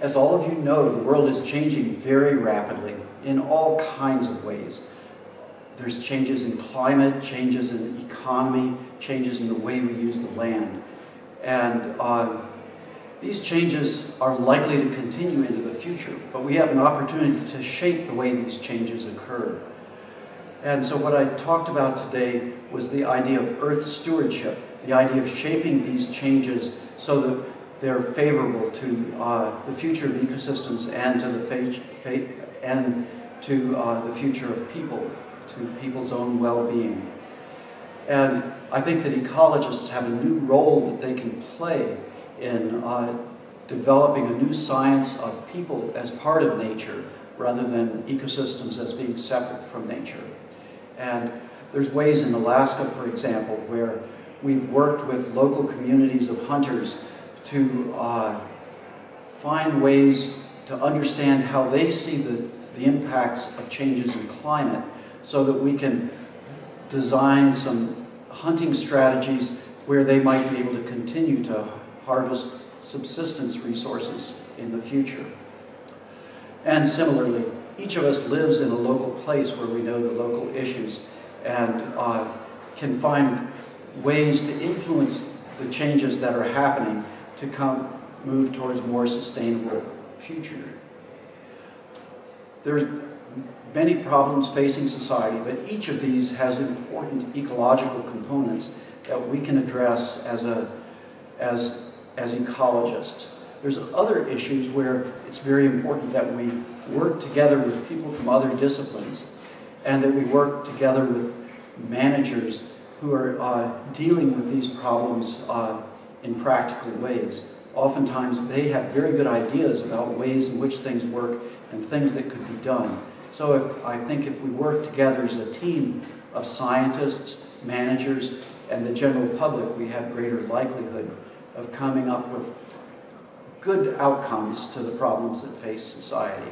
As all of you know, the world is changing very rapidly in all kinds of ways. There's changes in climate, changes in economy, changes in the way we use the land. And uh, these changes are likely to continue into the future, but we have an opportunity to shape the way these changes occur. And so what I talked about today was the idea of earth stewardship, the idea of shaping these changes so that they're favorable to uh, the future of ecosystems and to the and to uh, the future of people, to people's own well-being. And I think that ecologists have a new role that they can play in uh, developing a new science of people as part of nature rather than ecosystems as being separate from nature. And there's ways in Alaska, for example, where we've worked with local communities of hunters to uh, find ways to understand how they see the, the impacts of changes in climate so that we can design some hunting strategies where they might be able to continue to harvest subsistence resources in the future. And similarly, each of us lives in a local place where we know the local issues and uh, can find ways to influence the changes that are happening to come move towards more sustainable future. There are many problems facing society, but each of these has important ecological components that we can address as, a, as, as ecologists. There's other issues where it's very important that we work together with people from other disciplines and that we work together with managers who are uh, dealing with these problems uh, in practical ways. Oftentimes they have very good ideas about ways in which things work and things that could be done. So if, I think if we work together as a team of scientists, managers, and the general public, we have greater likelihood of coming up with good outcomes to the problems that face society.